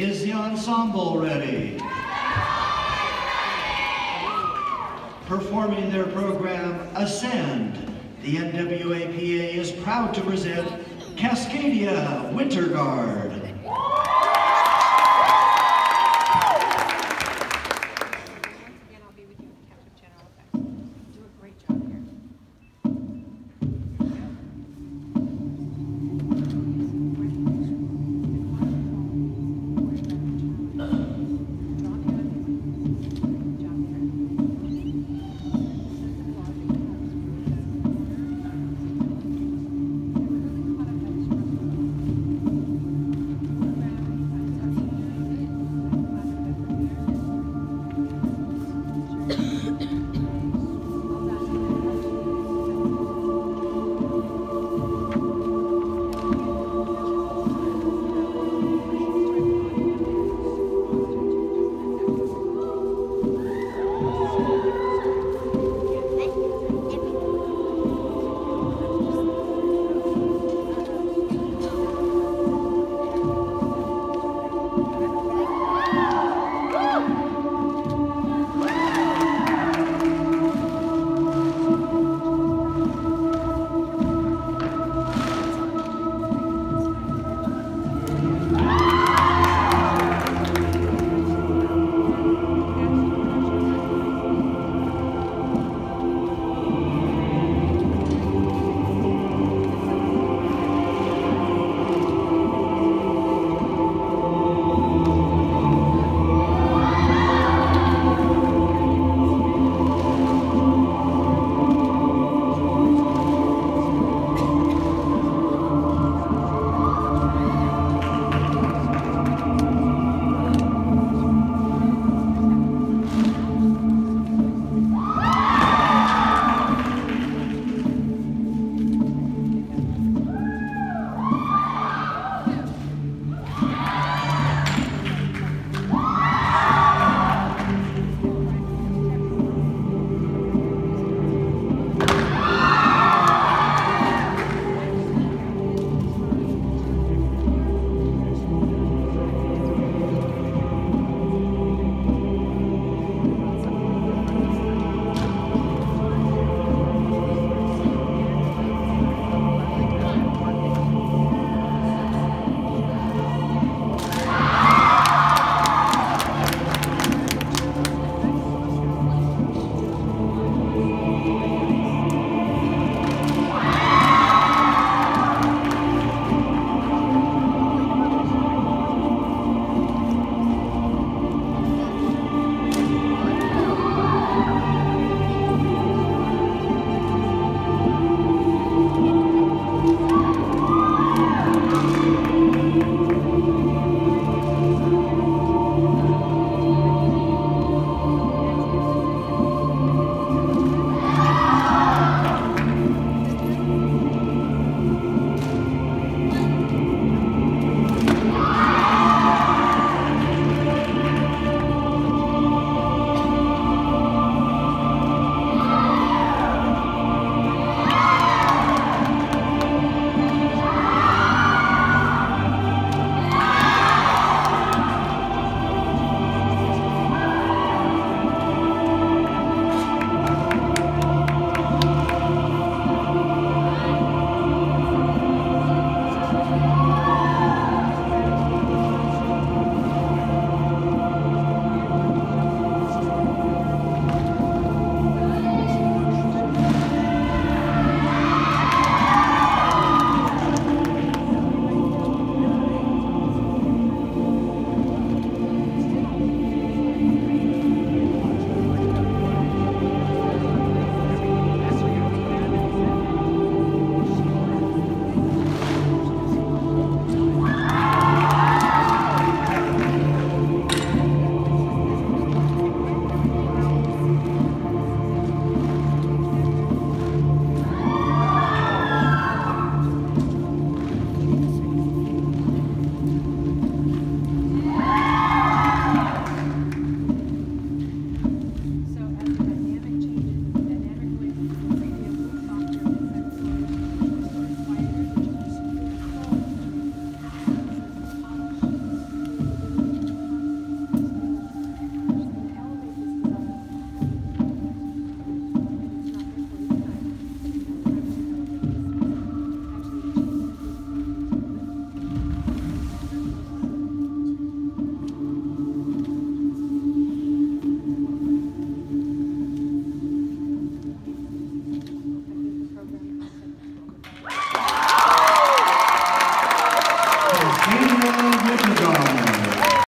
Is the ensemble ready? Performing their program, Ascend, the NWAPA is proud to present Cascadia Winter Guard.